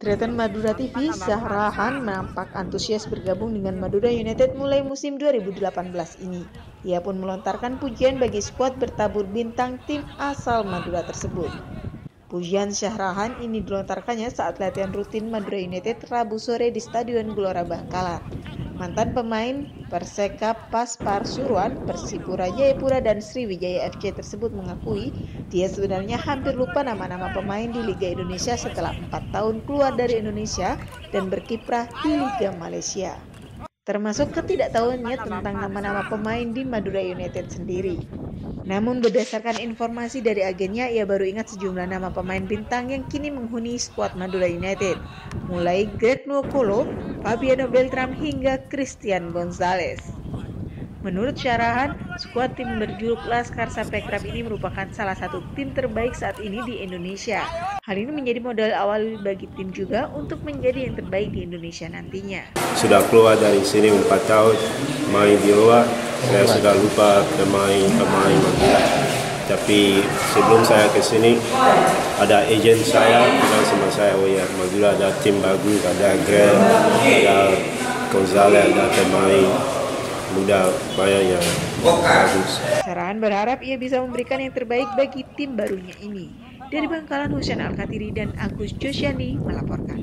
Sekretariat Madura TV, Zahrahan nampak antusias bergabung dengan Madura United mulai musim 2018 ini. Ia pun melontarkan pujian bagi skuad bertabur bintang tim asal Madura tersebut. Pujian Syahrahan ini dilontarkannya saat latihan rutin Madura United Rabu sore di Stadion Gelora Bangkalan. Mantan pemain Perseka Paspar Suruan, Persipura Jayapura dan Sriwijaya FC tersebut mengakui dia sebenarnya hampir lupa nama-nama pemain di Liga Indonesia setelah empat tahun keluar dari Indonesia dan berkiprah di Liga Malaysia termasuk ketidaktahuannya tentang nama-nama pemain di Madura United sendiri. Namun berdasarkan informasi dari agennya, ia baru ingat sejumlah nama pemain bintang yang kini menghuni skuad Madura United, mulai Greg Nwokolo, Fabiano Beltram hingga Christian Gonzalez. Menurut syarahan, skuad tim berjuluk Laskar Sampai ini merupakan salah satu tim terbaik saat ini di Indonesia. Hal ini menjadi modal awal bagi tim juga untuk menjadi yang terbaik di Indonesia nantinya. Sudah keluar dari sini empat tahun, main di luar, saya sudah lupa pemain-pemain Tapi sebelum saya ke sini, ada agen saya bilang sama saya, oh ya, Madura ada tim bagus, ada Greg, ada Gonzalez, ada pemain muda banyak yang bagus. Sarahan berharap ia bisa memberikan yang terbaik bagi tim barunya ini. Dari Bangkalan, Husain Al-Katiri dan Agus Josyani melaporkan.